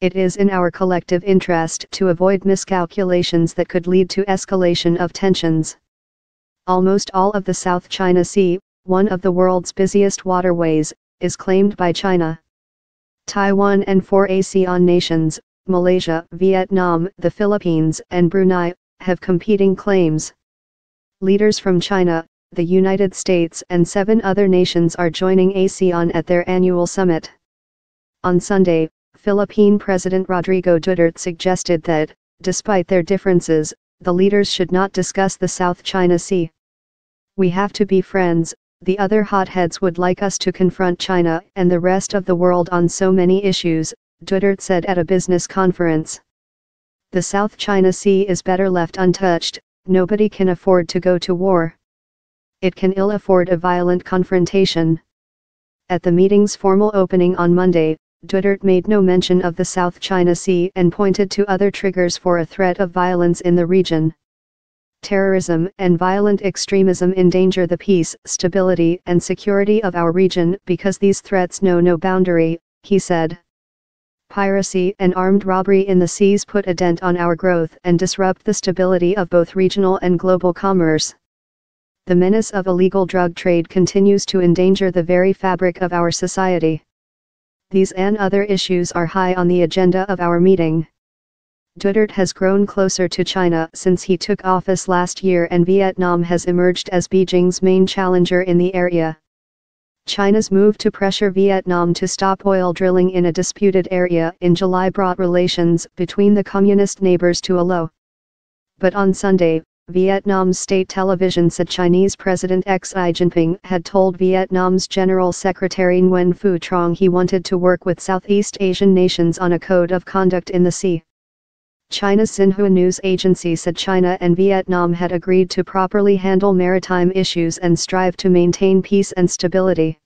It is in our collective interest to avoid miscalculations that could lead to escalation of tensions. Almost all of the South China Sea, one of the world's busiest waterways, is claimed by China. Taiwan and four ASEAN nations, Malaysia, Vietnam, the Philippines, and Brunei, have competing claims. Leaders from China, the United States and seven other nations are joining ASEAN at their annual summit. On Sunday, Philippine President Rodrigo Duterte suggested that, despite their differences, the leaders should not discuss the South China Sea. We have to be friends, the other hotheads would like us to confront China and the rest of the world on so many issues, Duterte said at a business conference. The South China Sea is better left untouched, nobody can afford to go to war. It can ill afford a violent confrontation. At the meeting's formal opening on Monday, Duterte made no mention of the South China Sea and pointed to other triggers for a threat of violence in the region. Terrorism and violent extremism endanger the peace, stability and security of our region because these threats know no boundary, he said. Piracy and armed robbery in the seas put a dent on our growth and disrupt the stability of both regional and global commerce. The menace of illegal drug trade continues to endanger the very fabric of our society. These and other issues are high on the agenda of our meeting. Duterte has grown closer to China since he took office last year and Vietnam has emerged as Beijing's main challenger in the area. China's move to pressure Vietnam to stop oil drilling in a disputed area in July brought relations between the communist neighbors to a low. But on Sunday, Vietnam's state television said Chinese President Xi Jinping had told Vietnam's General Secretary Nguyen Phu Trong he wanted to work with Southeast Asian nations on a code of conduct in the sea. China's Xinhua news agency said China and Vietnam had agreed to properly handle maritime issues and strive to maintain peace and stability.